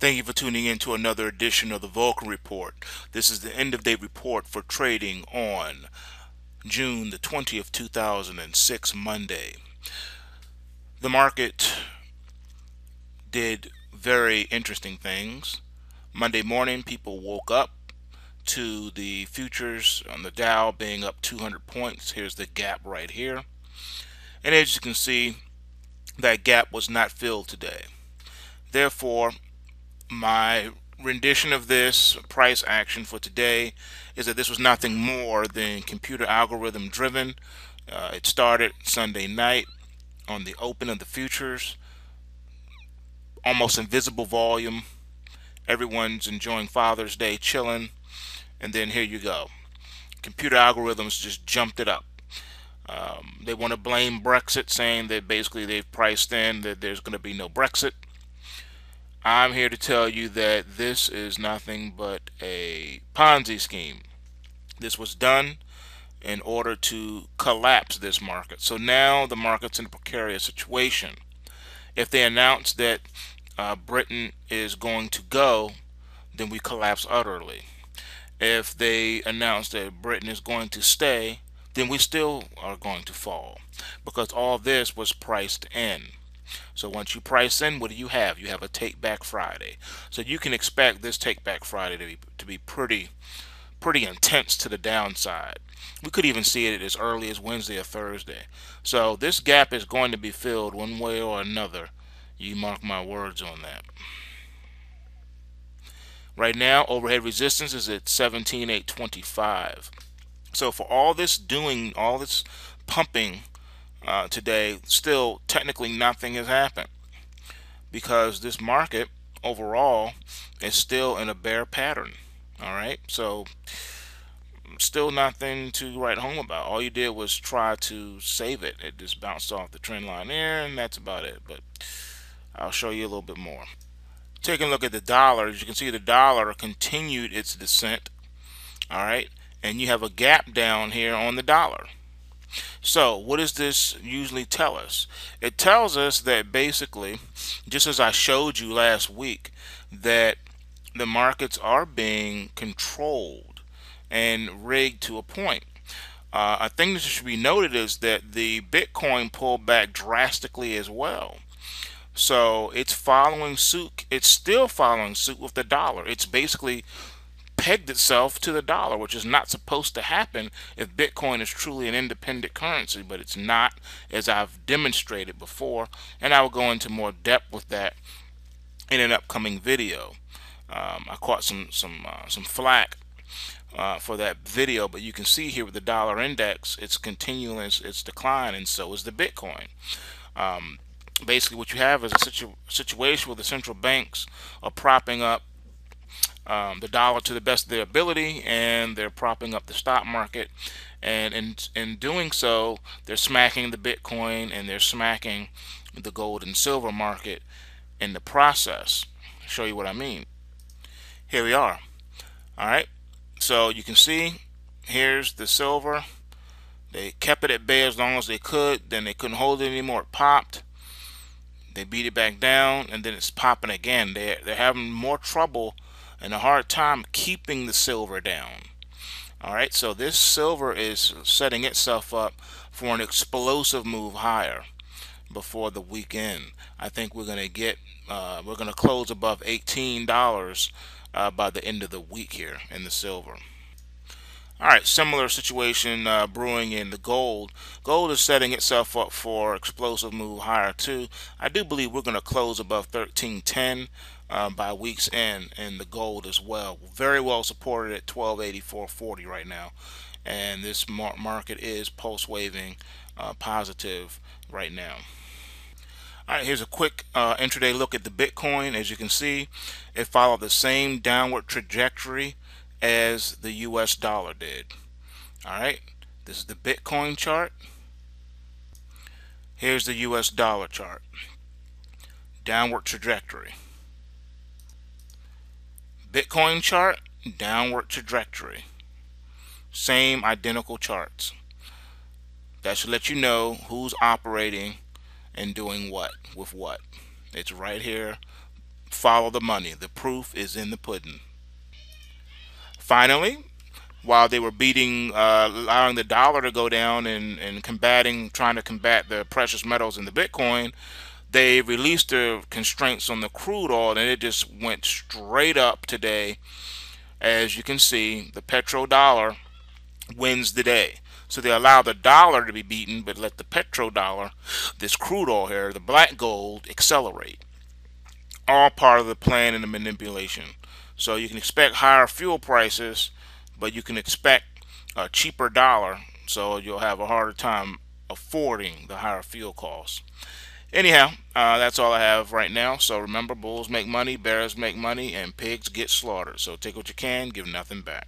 Thank you for tuning in to another edition of the Vulcan Report. This is the end of day report for trading on June the 20th, 2006, Monday. The market did very interesting things. Monday morning, people woke up to the futures on the Dow being up 200 points. Here's the gap right here. And as you can see, that gap was not filled today. Therefore, my rendition of this price action for today is that this was nothing more than computer algorithm driven. Uh, it started Sunday night on the open of the futures, almost invisible volume. Everyone's enjoying Father's Day, chilling, and then here you go. Computer algorithms just jumped it up. Um, they want to blame Brexit, saying that basically they've priced in that there's going to be no Brexit. I'm here to tell you that this is nothing but a Ponzi scheme. This was done in order to collapse this market. So now the market's in a precarious situation. If they announce that uh, Britain is going to go, then we collapse utterly. If they announce that Britain is going to stay, then we still are going to fall because all this was priced in. So once you price in, what do you have? You have a Take Back Friday. So you can expect this Take Back Friday to be to be pretty pretty intense to the downside. We could even see it as early as Wednesday or Thursday. So this gap is going to be filled one way or another. You mark my words on that. Right now, overhead resistance is at 17,825. So for all this doing, all this pumping uh, today, still technically nothing has happened because this market overall is still in a bear pattern. All right, so still nothing to write home about. All you did was try to save it. It just bounced off the trend line there, and that's about it. But I'll show you a little bit more. Taking a look at the dollar, as you can see, the dollar continued its descent. All right, and you have a gap down here on the dollar. So what does this usually tell us? It tells us that basically, just as I showed you last week, that the markets are being controlled and rigged to a point. Uh, a thing that should be noted is that the Bitcoin pulled back drastically as well. So it's following suit. It's still following suit with the dollar. It's basically pegged itself to the dollar, which is not supposed to happen if Bitcoin is truly an independent currency, but it's not, as I've demonstrated before, and I will go into more depth with that in an upcoming video. Um, I caught some some uh, some flack uh, for that video, but you can see here with the dollar index, it's continuing its, decline, and so is the Bitcoin. Um, basically, what you have is a situ situation where the central banks are propping up um, the dollar to the best of their ability and they're propping up the stock market. And in, in doing so they're smacking the Bitcoin and they're smacking the gold and silver market in the process. I'll show you what I mean. Here we are. Alright so you can see here's the silver. They kept it at bay as long as they could. Then they couldn't hold it anymore. It popped. They beat it back down and then it's popping again. They're, they're having more trouble and a hard time keeping the silver down. All right, so this silver is setting itself up for an explosive move higher before the weekend. I think we're going to get, uh, we're going to close above $18 uh, by the end of the week here in the silver. All right, similar situation uh, brewing in the gold. Gold is setting itself up for explosive move higher too. I do believe we're going to close above 1310 uh, by week's end in the gold as well. Very well supported at 1284.40 right now. And this mar market is pulse waving uh, positive right now. All right, here's a quick uh, intraday look at the Bitcoin. As you can see, it followed the same downward trajectory as the US dollar did. All right, this is the Bitcoin chart. Here's the US dollar chart. Downward trajectory. Bitcoin chart, downward trajectory. Same identical charts. That should let you know who's operating and doing what with what. It's right here follow the money. The proof is in the pudding. Finally, while they were beating, uh, allowing the dollar to go down and, and combating, trying to combat the precious metals in the Bitcoin, they released the constraints on the crude oil and it just went straight up today. As you can see, the petrodollar wins the day. So they allow the dollar to be beaten, but let the petrodollar, this crude oil here, the black gold, accelerate. All part of the plan and the manipulation. So you can expect higher fuel prices, but you can expect a cheaper dollar, so you'll have a harder time affording the higher fuel costs. Anyhow, uh, that's all I have right now. So remember, bulls make money, bears make money, and pigs get slaughtered. So take what you can, give nothing back.